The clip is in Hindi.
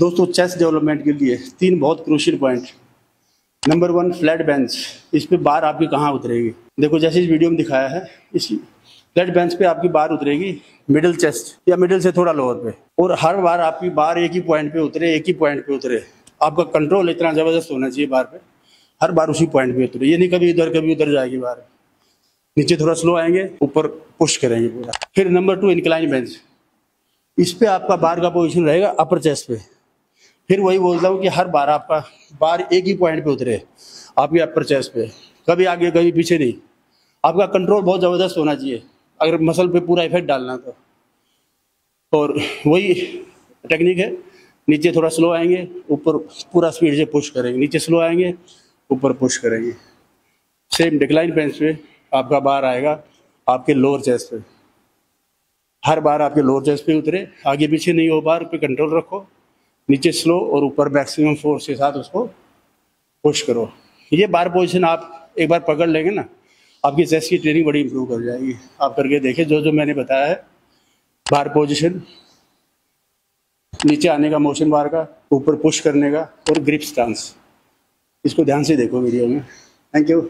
दोस्तों चेस्ट डेवलपमेंट के लिए तीन बहुत crucial point number one flat bench इस पे बार आपकी कहाँ उतरेगी? देखो, जैसे इस वीडियो में दिखाया है, इस फ्लैट बेंच पे आपकी बार उतरेगी मिडिल चेस्ट या मिडिल से थोड़ा लोअर पे। और हर बार आपकी बार एक ही पॉइंट पे उतरे, एक ही पॉइंट पे उतरे। आपका कंट्रोल इतना ज़बरदस्त होना चाहिए बार पे। हर बार उसी पॉइंट पे उतरे। ये नहीं कभी इधर, कभी उधर जाएगी बार। नीचे थोड़ा स्लो आएँगे, ऊपर पुश करेंगे पूरा। फिर नंबर टू इनक्लाइन बेंच इस पे आपका बार का पोजिशन रहेगा अपर चेस्ट पे। फिर वही बोलता हूँ कि हर बार आपका बार एक ही पॉइंट पे उतरे आपके अपर चेस्ट पे। कभी आगे, कभी पीछे नहीं। आपका कंट्रोल बहुत ज़बरदस्त होना चाहिए, अगर मसल पे पूरा इफ़ेक्ट डालना तो। और वही टेक्निक है, नीचे थोड़ा स्लो आएँगे, ऊपर पूरा स्पीड से पुश करेंगे। नीचे स्लो आएँगे, ऊपर पुश करेंगे। सेम डिक्लाइन पेंस पे आपका बार आएगा, आपके लोअर चेस्ट पे। हर बार आपके लोअर चेस्ट पे उतरे, आगे पीछे नहीं हो, बार पे कंट्रोल रखो। नीचे स्लो और ऊपर मैक्सिमम फोर्स के साथ उसको पुश करो। ये बार पोजिशन आप एक बार पकड़ लेंगे ना, आपकी चेस्ट की ट्रेनिंग बड़ी इंप्रूव कर जाएगी। आप करके देखें जो जो मैंने बताया है, बार पोजिशन नीचे आने का मोशन बार का, ऊपर पुश करने का और ग्रिप स्टांस इसको ध्यान से देखो वीडियो में। Thank you